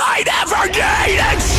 I never needed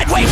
sideways